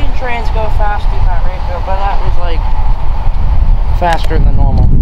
seen trains go fast in that right but that was like faster than normal.